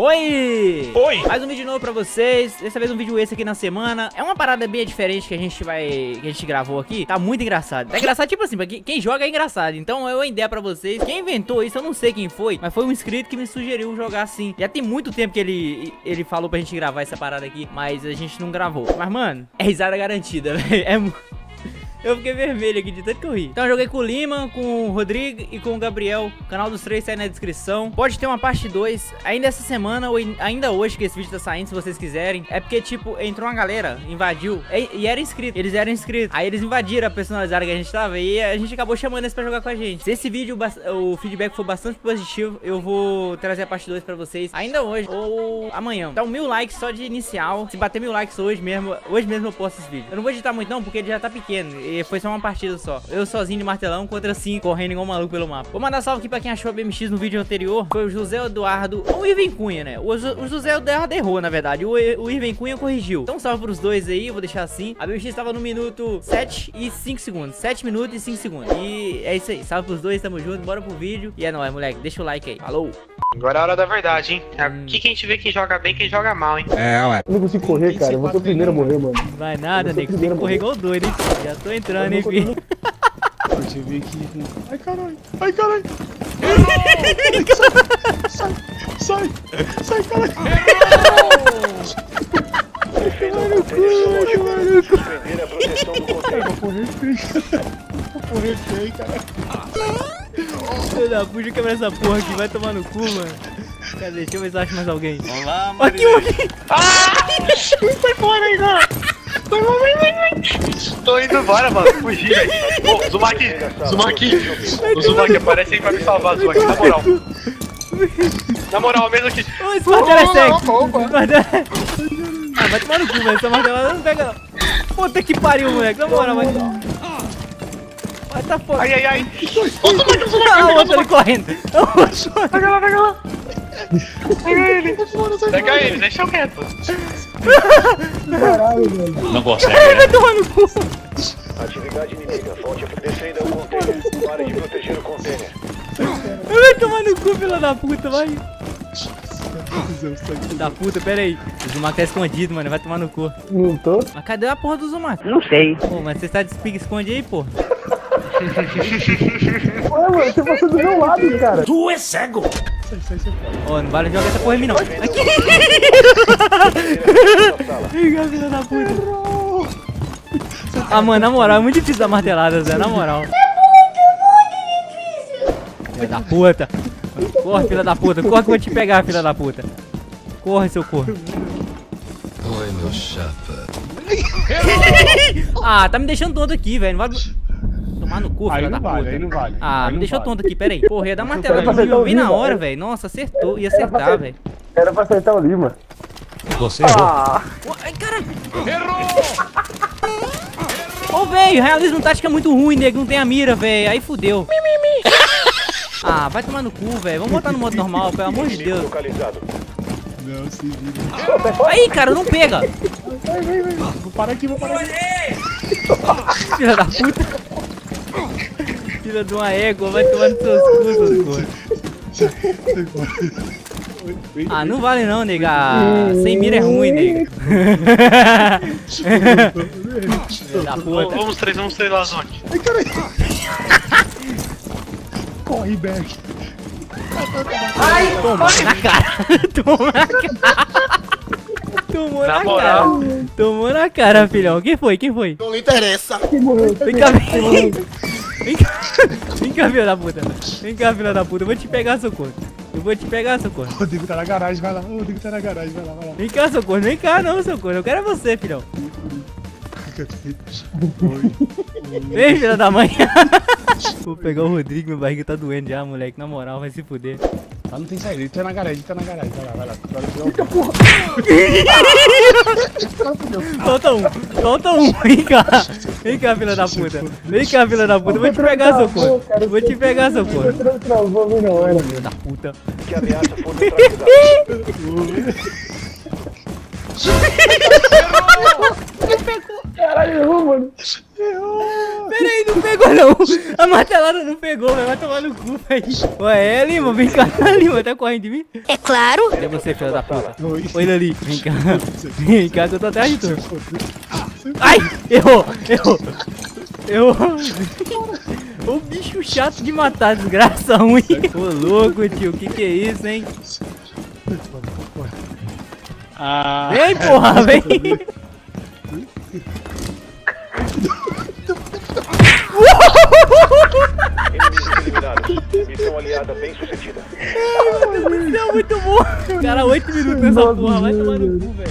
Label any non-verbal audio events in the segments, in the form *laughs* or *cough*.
Oi! Oi! Mais um vídeo novo pra vocês, dessa vez um vídeo esse aqui na semana. É uma parada bem diferente que a gente vai, que a gente gravou aqui. Tá muito engraçado. Tá engraçado tipo assim, pra quem, joga é engraçado. Então eu uma ideia pra vocês. Quem inventou isso eu não sei quem foi Mas foi um inscrito que me sugeriu jogar assim. Já tem muito tempo que ele, ele falou pra gente gravar essa parada aqui Mas a gente não gravou. Mas mano, é risada garantida, *laughs* velho. É muito... Eu fiquei vermelho aqui de tanto que eu ri. Então eu joguei com o Lima, com o Rodrigo e com o Gabriel. O canal dos três tá aí na descrição. Pode ter uma parte 2 ainda essa semana ou ainda hoje que esse vídeo tá saindo, se vocês quiserem. É porque, tipo, entrou uma galera, invadiu e, e era inscrito. Eles eram inscritos. Aí eles invadiram a personalizada que a gente tava e a gente acabou chamando eles pra jogar com a gente. Se esse vídeo, o feedback for bastante positivo, eu vou trazer a parte 2 pra vocês ainda hoje ou amanhã. Então mil likes só de inicial. Se bater mil likes hoje mesmo, hoje mesmo eu posto esse vídeo. Eu não vou editar muito não, porque ele já tá pequeno. E foi só uma partida só. Eu sozinho de martelão contra cinco, correndo igual maluco pelo mapa. Vou mandar salve aqui pra quem achou a BMX no vídeo anterior. Foi o José Eduardo ou o Irving Cunha, né? O, o José Eduardo errou, na verdade. O, o Irving Cunha corrigiu. Então salve pros dois aí, vou deixar assim. A BMX tava no minuto 7 e 5 segundos. 7 minutos e 5 segundos. E é isso aí. Salve pros dois, tamo junto. Bora pro vídeo. E é nóis, moleque. Deixa o like aí. Falou! Agora é a hora da verdade, hein? Aqui que a gente vê quem joga bem e quem joga mal, hein? É, ué. Eu não consigo correr, cara. Eu vou ser o primeiro a morrer, mano. Vai nada, nego. Tem que correr igual doido, hein? Já tô entrando, hein, filho. Deixa eu ver aqui. Ai, caralho. Ai, caralho. sai, sai, sai, caralho. Vai no cu, vai no cu. Eu vou correr feio. Vou correr feio, cara. Filho da puta, quebra essa porra aqui, vai tomar no cu, mano. Cadê? Deixa eu ver se eu acho mais alguém. Olá, mano. Aqui, aqui. Ah! *laughs* Foi fora aí, mano. Vai, vai, vai, vai. Tô indo embora, mano. Fugir aí. Ô, Zumaki, Zumaki. O Zumaki aparece aí pra me salvar, Zumaki, na moral. Na moral, mesmo que... Ô, esse martelo é cego. Ah, vai tomar no cu, velho. Essa martelada não pega não. Puta que pariu, moleque. Na moral, vai... Vai tá foda. Ai, ai, ai. Ô, Zumaki, o Zumaki. Ah, o outro ali correndo. Pega lá, pega lá. Pega ele. Pega ele, deixa eu quieto. Caralho, velho. Não consegue, *laughs* Vai né? tomar no cu. Atividade inimiga, volte a descenda ao container. Pare de proteger o container. Vai tomar no cu, filha da puta, vai. Filho da puta, pera aí. O Zumak tá escondido, mano. Vai tomar no cu. Não tô? Mas cadê a porra do Zumak? Não sei. Pô, mas você está de espiga esconde aí, porra. Ué, mano, você passou do meu lado, cara. Tu é cego! Ó, não vale jogar essa porra em mim, não. Aqui! *laughs* Ih, filha da puta. Ah, mano, na moral, é muito difícil dar martelada, Zé, na moral. Filha da puta. Corre, filha da puta. Corre que eu vou te pegar, filha da puta. Corre, seu corpo. Oi, meu chapa. *laughs* Ah, tá me deixando tonto aqui, velho. Não vai... Tomar no cu, não da vale, puta. aí não vale. Ah, Aí me deixou vale. tonto aqui, pera aí. Porra, ia dar martelada. pra Eu vi na hora, velho. velho. Nossa, acertou. Ia acertar, velho. Era pra acertar o Lima. Você errou. Ô, Ai, caralho. Ô, velho, realismo tático é muito ruim, nego. Não tem a mira, velho. Aí fudeu. Ah, vai tomar no cu, velho. Vamos botar no modo normal, pelo amor de Deus. localizado. Não, se vira. Aí, cara, não pega. Vai, vai, vai. Vou parar aqui, vou parar aqui. Filha da puta. Filha de uma égua, vai tomar nos seus cus, cornos. Ah, não vale não, nega. Sem mira é ruim, nega. Da puta. Vamos três, vamos três lá, Zonk. Ai, caralho. Corre, Berg. Toma na cara. *laughs* Toma na cara. Tomou Na na, moral. cara. Tomou na cara, filhão. Quem foi? Quem foi? Não lhe interessa. Quem morreu? Vem cá, vem. Vem cá. Vem cá, filha da puta. Vem cá, filha da puta. Eu vou te pegar, socorro. Eu vou te pegar, socorro. O Rodrigo tá na garagem, vai lá. O Rodrigo tá na garagem, vai lá, vai lá. Vem cá, socorro. Vem cá, não, socorro. Eu quero é você, filhão. Vem, filha da mãe. *laughs* Vou pegar o Rodrigo, meu barriga tá doendo já, moleque. Na moral, vai se fuder. Lá não tem saída, ele tá na garagem, ele tá na garagem. Vai lá, vai lá. Vai lá tirar o Solta um, solta um. *laughs* Vem cá. Vem cá, filha da puta. Vem cá, filha da puta. Vou te pegar, socorro. Eu Vou te pegar, socorro. Travou bem na hora. Filha da puta. Que ameaça for neutralizada. Caralho, errou, mano. Pera aí, não pegou não. A martelada não pegou, velho. Vai tomar no cu, velho. Ué, é, Lima, vem cá, *laughs* Lima. Tá correndo de mim? É claro. Cadê você, filho da puta? Oi. Oi, Lali. Vem cá. *laughs* Vem cá que eu tô atrás de tu. Ai! Errou! Errou! Errou! O bicho chato de matar, desgraça ruim. Ô, louco, tio. Que que é isso, hein? Ah, Vem, porra, vem! Eliminados. Missão aliada bem sucedida. Isso é muito bom! Cara, 8 minutos nessa porra. Vai tomar no cu, velho.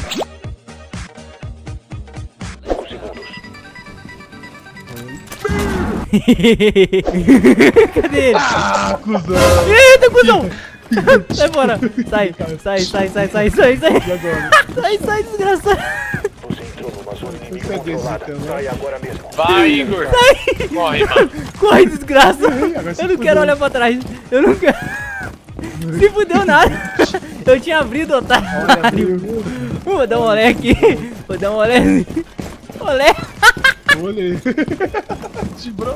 5 segundos. Cadê ele? ah, cuzão. Eita, cuzão! Sai fora! Sai, sai, sai, sai, sai, sai, sai! E agora? Sai, sai, desgraçado! Então, né? Sai agora mesmo. Vai, Igor. Corre, mano. *laughs* Corre, desgraça! Eu não quero olhar pra trás. Eu não quero. Se fudeu nada. *laughs* Eu tinha abrido, otário. Vou dar um olé aqui. Vou dar um olé. Olé. Olhei. *laughs* De bro.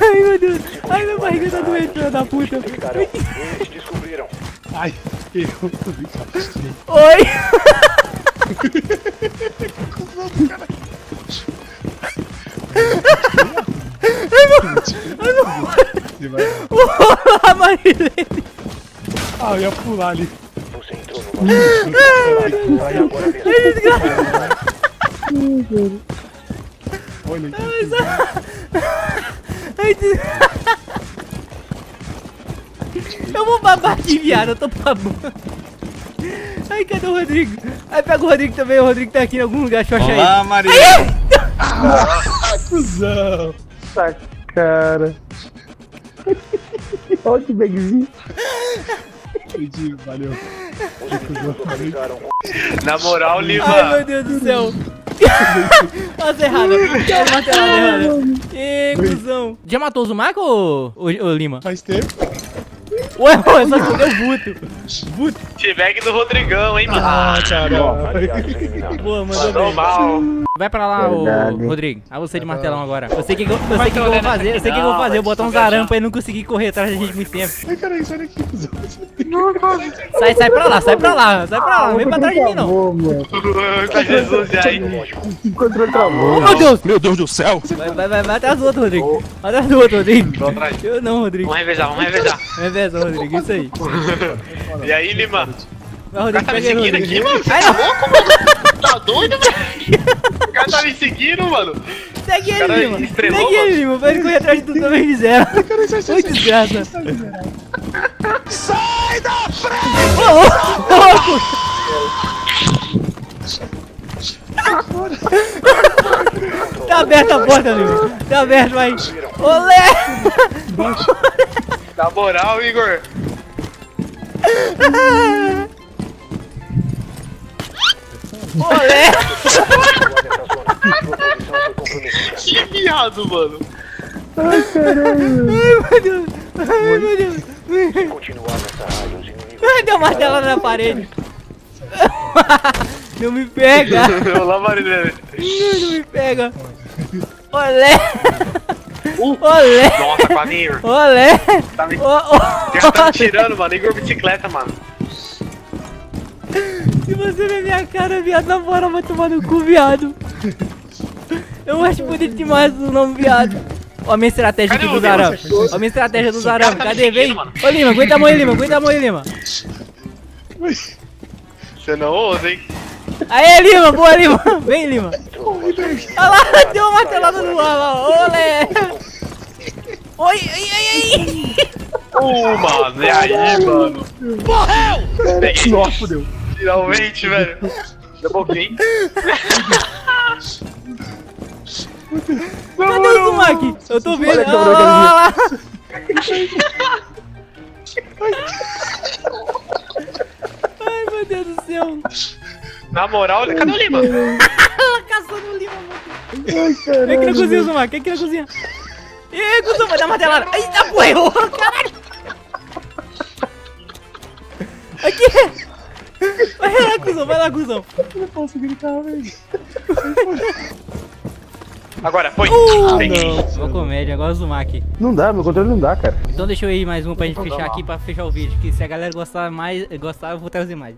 Ai, meu Deus. Ai, minha barriga tá doente, filho da puta. Eles descobriram. Ai, eu tô brincando. Oi. Você vai- Olá, Marilene. Ah, eu ia pular ali. Você entrou numa zona controlada. Sai agora mesmo. Ai, desgraça. Olha aqui. Ai, des... Eu vou babar aqui, viado. Eu tô babando. Ai, cadê o Rodrigo? Ai, pega o Rodrigo também. O Rodrigo tá aqui em algum lugar. Deixa eu achar ele. Olá, Maria. *laughs* Cuzão. Cara. Olha que bagzinho. Entendi, valeu. Na moral, Ai, Lima. meu Deus do céu. *laughs* Nossa, errada. Olha martelada errada. Ê, cuzão. Já matou o Zumaco ou Lima? Faz tempo. Ué, ué, só escondeu o Buto. T-Bag do Rodrigão, hein, mano. Ah, eliminados. Boa, mandou mal. Vai pra lá, ô. Rodrigo. A você de martelão agora. Eu sei o que, que eu, eu, sei que que eu vou fazer. Eu sei o que eu vou fazer. Eu vou botar uns arame pra ele não conseguir correr atrás da gente muito tempo. Ai, caralho, sai daqui, cuzão. Sai, sai pra lá, sai pra lá. Sai pra lá. Não vem pra trás de mim, não. Tá Jesus aí. O controle travou. Oh, meu Deus. Meu Deus do céu. Vai, vai, vai, vai atrás do outro, Rodrigo. Vai atrás do outro, Rodrigo. Eu não, Rodrigo. Vamos revezar, vamos revezar. Reveza, Rodrigo. Isso aí. E aí, Lima? Vai, O Rodrigo, cara tá me seguindo aqui, Rodrigo. mano? Você tá louco, mano? Tá doido, velho? O cara tá me seguindo, mano. Segue ele, Lima. estrelou, Segue ele. Lima. Ele correr atrás de tudo também de zero. Oi, desgraça. Sai da frente. Ô, louco, ô. Tá aberta a porta, Lima. Tá aberto, vai. Olé! Na moral, Igor. *laughs* Olé! Que viado, mano. Ai, meu Deus. Ai, meu Deus. Continuar nessa área, os inimigos. Ai, deu uma martelada na parede. *laughs* Não me pega. Marilene. Não, não me pega. Olé. Olé. Nossa, quadrinho. Olé. Tá me... Ô. O cara tá me tirando, mano. Igor bicicleta, mano. Se você ver minha cara, viado, na moral, vai tomar no cu, viado. Eu acho bonito demais o nome, viado. Ó a minha estratégia Cadê aqui o Lima? arames. Ó a minha estratégia dos arames. tá Cadê? Vem. Ô, Lima, aguenta a mão aí, Lima. Aguenta a mão aí, Lima. Você não ousa, hein? Aê, Lima. Boa, Lima. Vem, Lima. Olha lá, deu uma martelada no ar lá. Olé. Oi, ai, ai, ai. Ô, mano. E aí, mano? Morreu! Peguei. Nossa, fudeu. *laughs* Finalmente, velho. Double game. Cadê o Zumak? Eu tô vendo. Olha lá. *laughs* Ai, meu Deus do céu. Na moral, cadê o Lima? *laughs* Ela caçando o Lima, mano. Vem aqui na cozinha, Zumak. Vem aqui na cozinha. Ih, cuzão, vai dar martelada. Eita, porra, errou. Caralho. Aqui. Vai lá, cuzão. Vai lá, cuzão. Eu não posso gritar, velho. Agora, foi. Peguei. Uma comédia, agora zoomar aqui. Não dá, meu controle não dá, cara. Então deixa eu ir mais um pra gente fechar aqui pra fechar o vídeo. Que se a galera gostar mais, gostar, eu vou trazer mais.